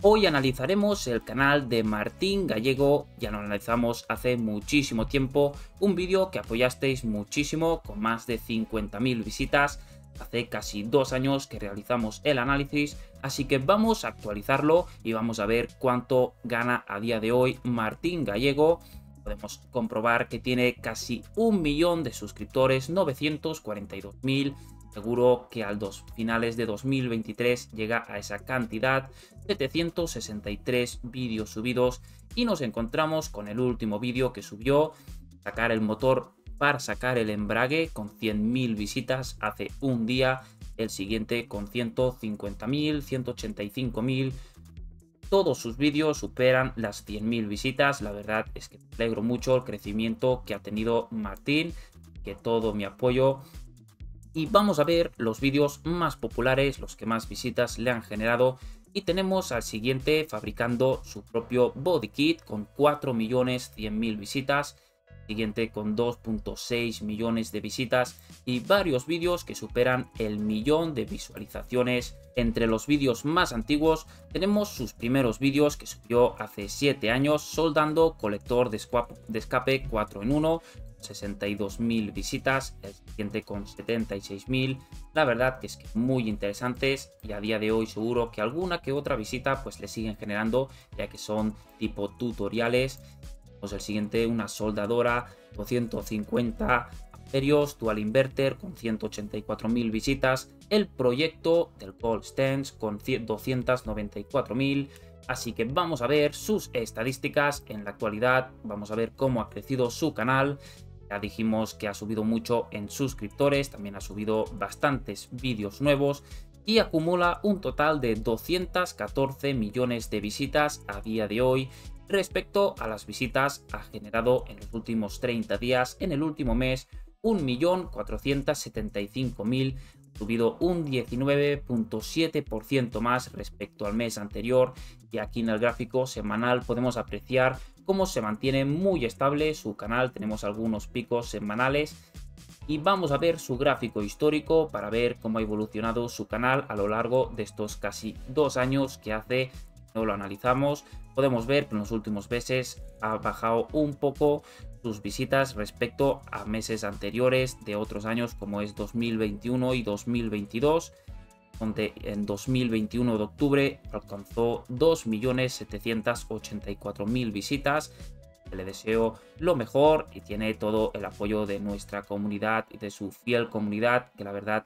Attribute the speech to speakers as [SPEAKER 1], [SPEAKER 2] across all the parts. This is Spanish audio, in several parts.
[SPEAKER 1] Hoy analizaremos el canal de Martín Gallego, ya lo analizamos hace muchísimo tiempo, un vídeo que apoyasteis muchísimo con más de 50.000 visitas, hace casi dos años que realizamos el análisis, así que vamos a actualizarlo y vamos a ver cuánto gana a día de hoy Martín Gallego. Podemos comprobar que tiene casi un millón de suscriptores, 942.000 Seguro que al dos finales de 2023 llega a esa cantidad, 763 vídeos subidos y nos encontramos con el último vídeo que subió, sacar el motor para sacar el embrague con 100.000 visitas hace un día, el siguiente con 150.000, 185.000. Todos sus vídeos superan las 100.000 visitas. La verdad es que me alegro mucho el crecimiento que ha tenido Martín, que todo mi apoyo y vamos a ver los vídeos más populares, los que más visitas le han generado y tenemos al siguiente fabricando su propio body kit con 4.100.000 visitas, siguiente con 2.6 millones de visitas y varios vídeos que superan el millón de visualizaciones. Entre los vídeos más antiguos tenemos sus primeros vídeos que subió hace 7 años soldando colector de, escape 4 en 1 62.000 visitas, el siguiente con 76.000. La verdad que es muy interesantes y a día de hoy seguro que alguna que otra visita pues le siguen generando ya que son tipo tutoriales. Pues el siguiente una soldadora 250 amperios dual inverter con 184.000 visitas. El proyecto del Gold Stance con 294.000 Así que vamos a ver sus estadísticas en la actualidad, vamos a ver cómo ha crecido su canal ya dijimos que ha subido mucho en suscriptores, también ha subido bastantes vídeos nuevos y acumula un total de 214 millones de visitas a día de hoy respecto a las visitas ha generado en los últimos 30 días, en el último mes 1.475.000, subido un 19.7% más respecto al mes anterior y aquí en el gráfico semanal podemos apreciar cómo se mantiene muy estable su canal, tenemos algunos picos semanales y vamos a ver su gráfico histórico para ver cómo ha evolucionado su canal a lo largo de estos casi dos años que hace no lo analizamos. Podemos ver que en los últimos meses ha bajado un poco sus visitas respecto a meses anteriores de otros años como es 2021 y 2022 donde en 2021 de octubre alcanzó 2.784.000 visitas. Le deseo lo mejor y tiene todo el apoyo de nuestra comunidad y de su fiel comunidad, que la verdad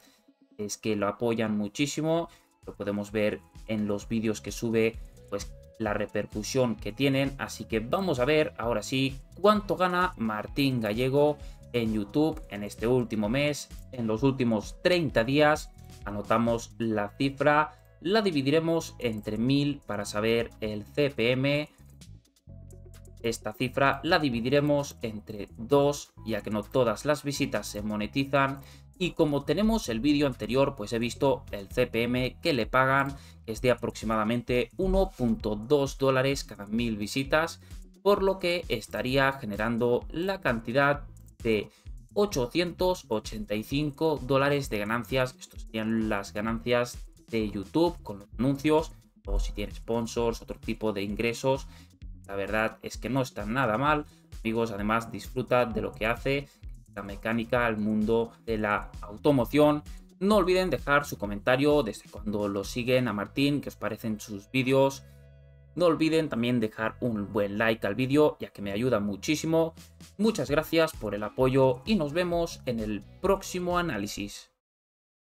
[SPEAKER 1] es que lo apoyan muchísimo. Lo podemos ver en los vídeos que sube, pues la repercusión que tienen. Así que vamos a ver ahora sí cuánto gana Martín Gallego en YouTube en este último mes, en los últimos 30 días. Anotamos la cifra, la dividiremos entre 1000 para saber el CPM. Esta cifra la dividiremos entre 2, ya que no todas las visitas se monetizan. Y como tenemos el vídeo anterior, pues he visto el CPM que le pagan es de aproximadamente 1.2 dólares cada 1000 visitas, por lo que estaría generando la cantidad de 885 dólares de ganancias. Estos serían las ganancias de YouTube con los anuncios o si tiene sponsors, otro tipo de ingresos. La verdad es que no está nada mal. Amigos, además disfruta de lo que hace la mecánica, el mundo de la automoción. No olviden dejar su comentario desde cuando lo siguen a Martín, que os parecen sus vídeos. No olviden también dejar un buen like al vídeo, ya que me ayuda muchísimo. Muchas gracias por el apoyo y nos vemos en el próximo análisis.